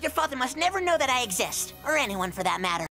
Your father must never know that I exist, or anyone for that matter.